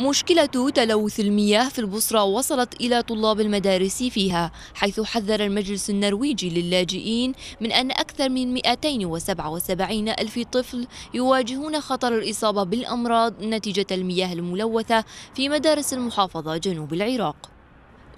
مشكلة تلوث المياه في البصرة وصلت إلى طلاب المدارس فيها حيث حذر المجلس النرويجي للاجئين من أن أكثر من 277 ألف طفل يواجهون خطر الإصابة بالأمراض نتيجة المياه الملوثة في مدارس المحافظة جنوب العراق.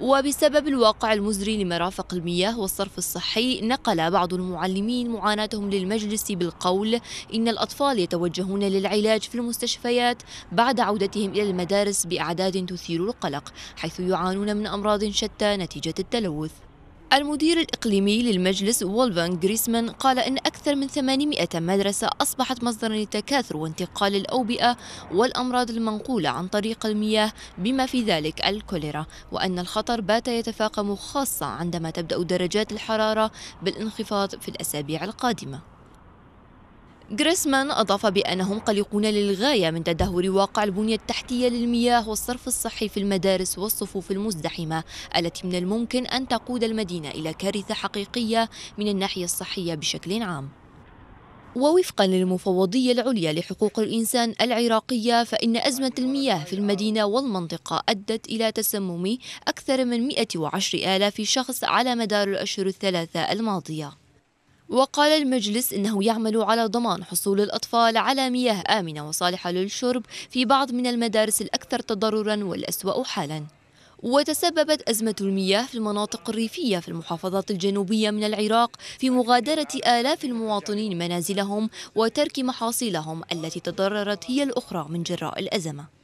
وبسبب الواقع المزري لمرافق المياه والصرف الصحي نقل بعض المعلمين معاناتهم للمجلس بالقول إن الأطفال يتوجهون للعلاج في المستشفيات بعد عودتهم إلى المدارس بأعداد تثير القلق حيث يعانون من أمراض شتى نتيجة التلوث. المدير الإقليمي للمجلس وولفان غريسمان قال إن أكثر من 800 مدرسة أصبحت مصدرا للتكاثر وانتقال الأوبئة والأمراض المنقولة عن طريق المياه بما في ذلك الكوليرا وأن الخطر بات يتفاقم خاصة عندما تبدأ درجات الحرارة بالانخفاض في الأسابيع القادمة. جريسمان أضاف بأنهم قلقون للغاية من تدهور واقع البنية التحتية للمياه والصرف الصحي في المدارس والصفوف المزدحمة التي من الممكن أن تقود المدينة إلى كارثة حقيقية من الناحية الصحية بشكل عام. ووفقا للمفوضية العليا لحقوق الإنسان العراقية فإن أزمة المياه في المدينة والمنطقة أدت إلى تسمم أكثر من 110 آلاف شخص على مدار الأشهر الثلاثة الماضية. وقال المجلس إنه يعمل على ضمان حصول الأطفال على مياه آمنة وصالحة للشرب في بعض من المدارس الأكثر تضررا والأسوأ حالا. وتسببت أزمة المياه في المناطق الريفية في المحافظات الجنوبية من العراق في مغادرة آلاف المواطنين منازلهم وترك محاصيلهم التي تضررت هي الأخرى من جراء الأزمة.